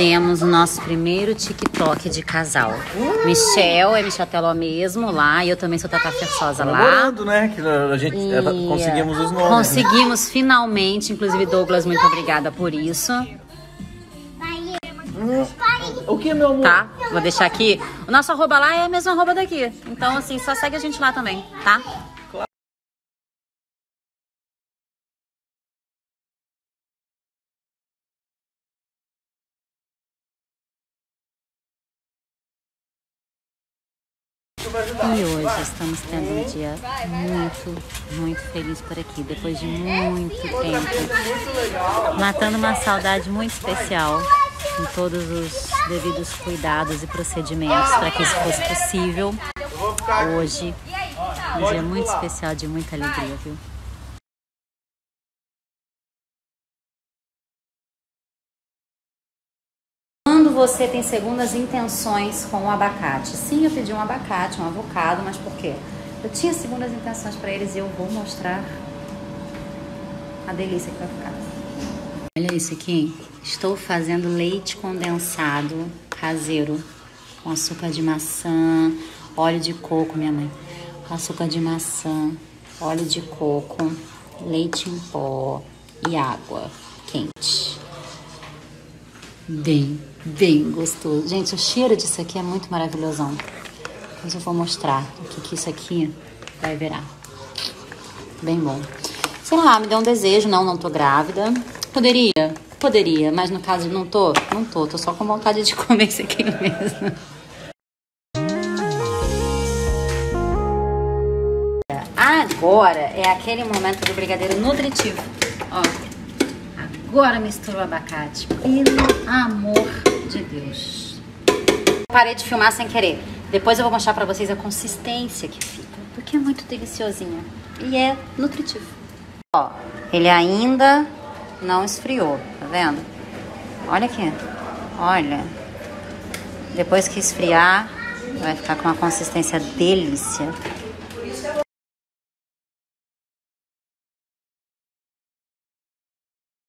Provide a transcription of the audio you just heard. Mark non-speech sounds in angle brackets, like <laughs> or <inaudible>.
fizemos o nosso primeiro TikTok de casal. Michel é Michateló mesmo lá, e eu também sou Tata Fersosa lá. Namorando, né? Que a gente E, ela- conseguimos os nomes. Conseguimos finalmente, inclusive Douglas, muito obrigada por isso, O que, meu amor? tá? Vou deixar aqui. O nosso arroba lá é a mesma arroba daqui. Então, assim, só segue a gente lá também, tá? E hoje estamos tendo um dia muito, muito feliz por aqui, depois de muito tempo. Matando uma saudade muito especial, com todos os devidos cuidados e procedimentos para que isso fosse possível. Hoje, um dia muito especial, de muita alegria, viu? Quando você tem segundas intenções com o abacate? Sim, eu pedi um abacate, um avocado, mas por quê? Eu tinha segundas intenções para eles e eu vou mostrar a delícia que vai ficar. Olha isso aqui. Estou fazendo leite condensado caseiro com açúcar de maçã, óleo de coco, minha mãe. Açúcar de maçã, óleo de coco, leite em pó e água quente. Bem, bem gostoso. Gente, o cheiro disso aqui é muito maravilhosão. Depois eu vou mostrar o que, isso aqui vai virar. Bem bom. Sei lá, me deu um desejo. Não, não tô grávida. Poderia? Poderia, mas no caso não tô? Não tô. Tô só com vontade de <laughs> comer isso aqui mesmo. Agora é aquele momento do brigadeiro nutritivo. Ó, agora mistura o abacate. Pelo amor. Parei de filmar sem querer. Depois eu vou mostrar pra vocês a consistência que fica. Porque é muito deliciosinho. E é nutritivo. Ó, ele ainda não esfriou, tá vendo? Olha aqui. Olha. Depois que esfriar, vai ficar com uma consistência delícia.